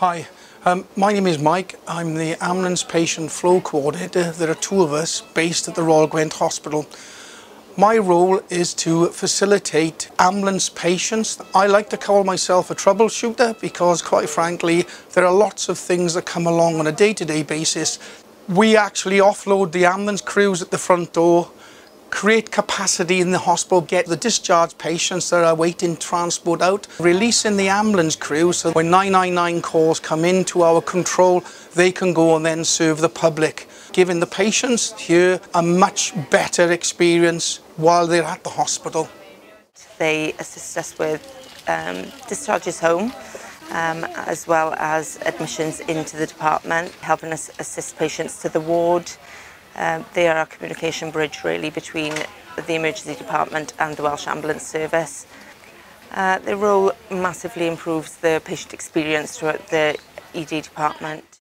Hi, um, my name is Mike. I'm the ambulance patient flow coordinator. There are two of us based at the Royal Gwent Hospital. My role is to facilitate ambulance patients. I like to call myself a troubleshooter because quite frankly there are lots of things that come along on a day-to-day -day basis. We actually offload the ambulance crews at the front door create capacity in the hospital, get the discharged patients that are waiting transport out, releasing the ambulance crew so when 999 calls come into our control, they can go and then serve the public, giving the patients here a much better experience while they're at the hospital. They assist us with um, discharges home, um, as well as admissions into the department, helping us assist patients to the ward, um, they are a communication bridge really between the emergency department and the Welsh Ambulance Service. Uh, their role massively improves the patient experience throughout the ED department.